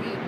feet.